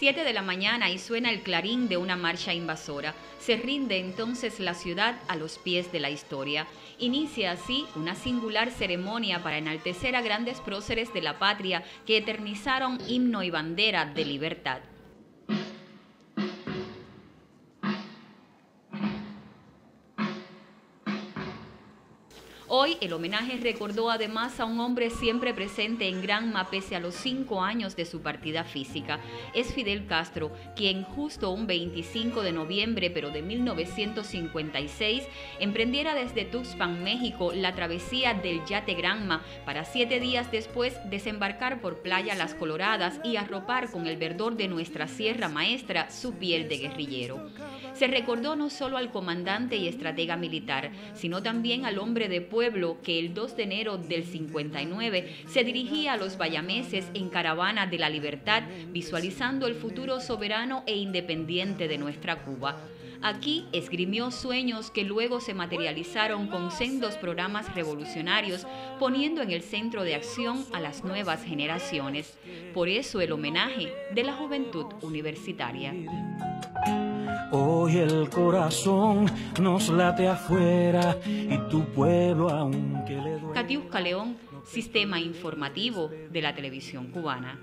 7 de la mañana y suena el clarín de una marcha invasora. Se rinde entonces la ciudad a los pies de la historia. Inicia así una singular ceremonia para enaltecer a grandes próceres de la patria que eternizaron himno y bandera de libertad. Hoy el homenaje recordó además a un hombre siempre presente en Granma pese a los cinco años de su partida física. Es Fidel Castro, quien justo un 25 de noviembre pero de 1956 emprendiera desde Tuxpan, México, la travesía del yate Granma para siete días después desembarcar por Playa Las Coloradas y arropar con el verdor de nuestra Sierra Maestra su piel de guerrillero. Se recordó no solo al comandante y estratega militar, sino también al hombre de pueblo que el 2 de enero del 59 se dirigía a los bayameses en caravana de la libertad, visualizando el futuro soberano e independiente de nuestra Cuba. Aquí esgrimió sueños que luego se materializaron con sendos programas revolucionarios, poniendo en el centro de acción a las nuevas generaciones. Por eso el homenaje de la juventud universitaria. Hoy el corazón nos late afuera y tu pueblo aunque le duele. Catiusca León, Sistema Informativo de la Televisión Cubana.